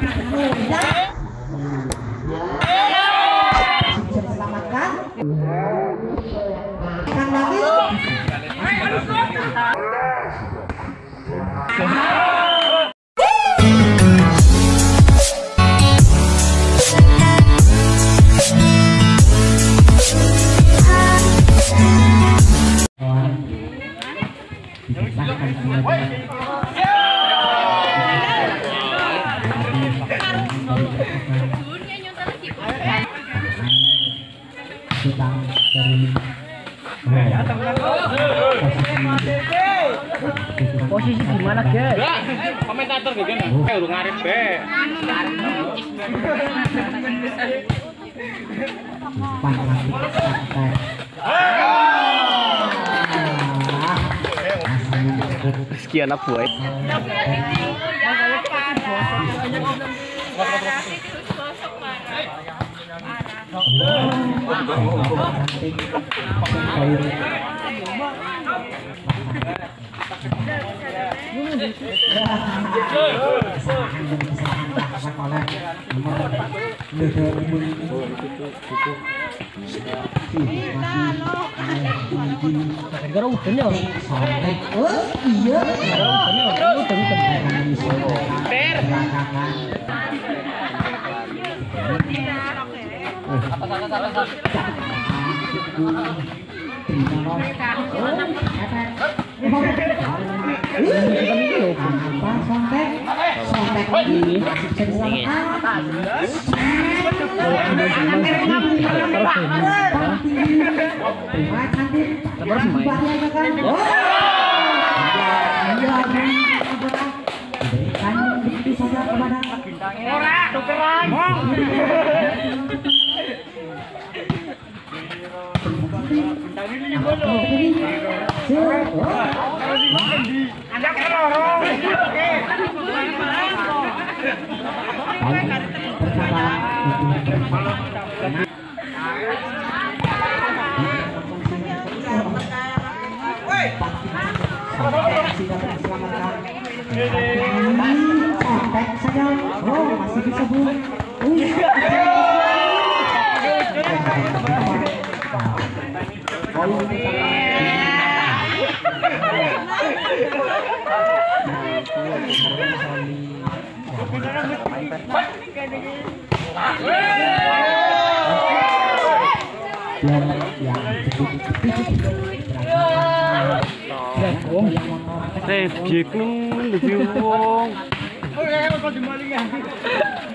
Bisa gitu kan eh udah ngarep be. Sekian anak buah. Gara udan ya. Oh sontek? Sontek lagi. Masih bisa diselamatkan. Bahagiakan. Oh. Iya, iya. Berikan kepada Sampai saja. Oh, masih bisa bu. Eh, bentar.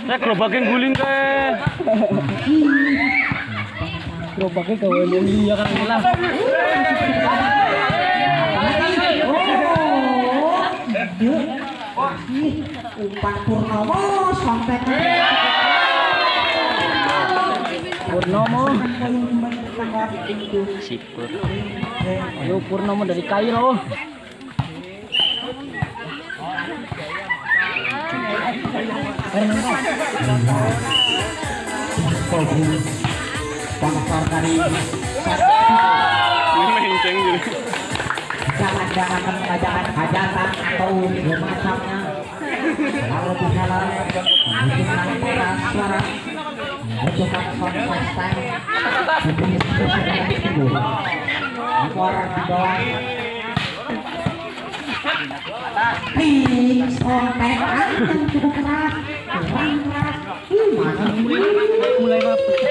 Nek guling ke. Gerobaknya gawe yang dia kan lah. Oh. Umpan Purnomo sampai Purnomo. Sipur. Ayo Purnomo dari Kairo. sponsor dari Ini menceng gitu. Jangan-jangan mengadakan hajatan atau bermacamnya kalau bisa membutuhkan suara diberi spesial itu keluar di bawah Ping, konten yang cukup keras, kurang keras, Ih, mana Mulai rapet.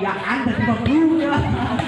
Yeah, I'm the book.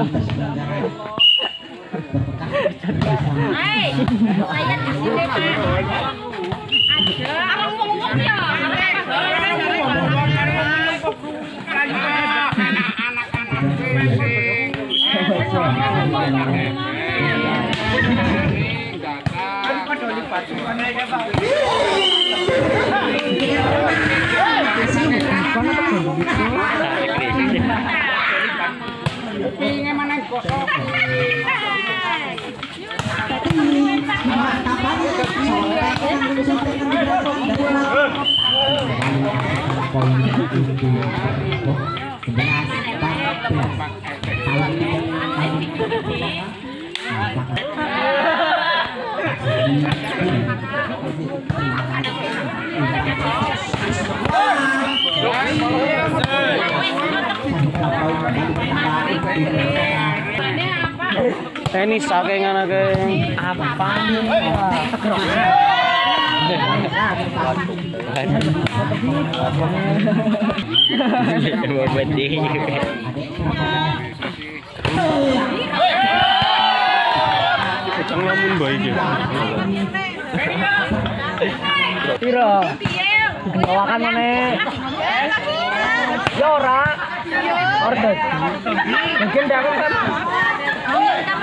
Hei, saya di sini Pak. Ada orang ya. Anak-anak kupinge meneng kosok Terima kasih. ini saking ana ge eh? apa mau mati lamun bae iki. Piro? Bawakan meneh. Ya ora. Order. Mungkin dakon kan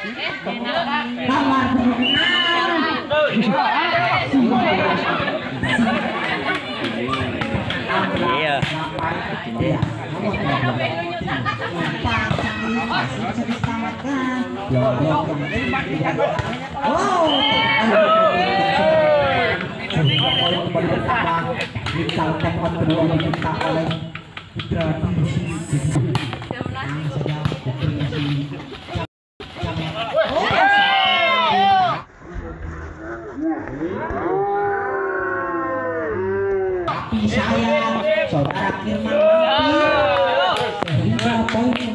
Kamar Iya. Wow. kembali oleh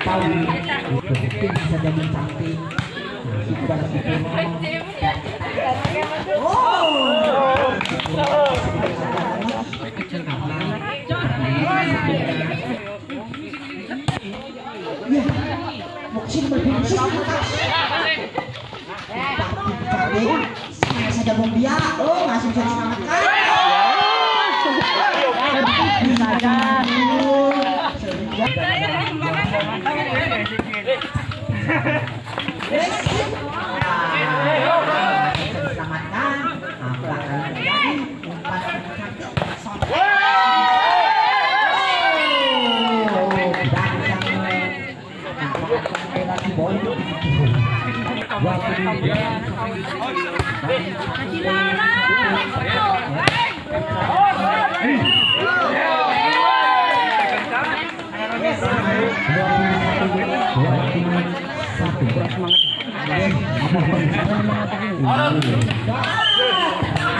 Oh, itu. Muksin berfungsi Saya saja membiak Oh masih bisa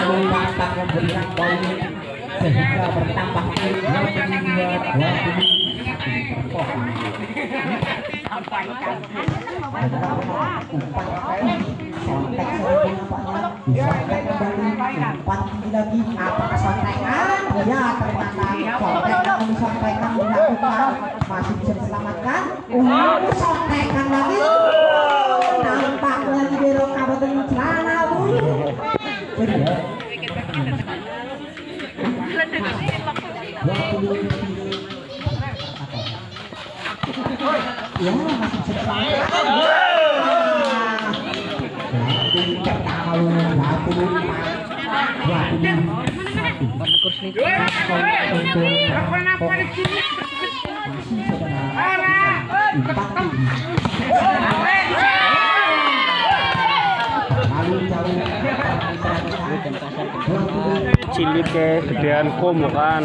Alun dapat memberikan poin sehingga bertambah poin 22 lagi apakah sontekan ya ternyata kami sontekan dilakukan masih bisa diselamatkan. Uh sontekan lagi Ya. Cilik ke gedean komo kan.